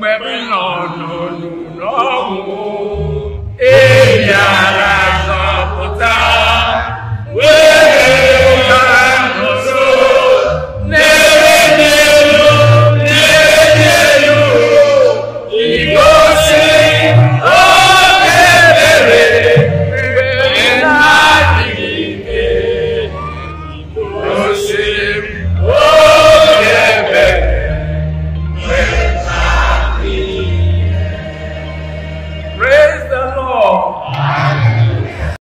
gbẹ̀mí lọ́nà lọ́wọ́ èèyàn.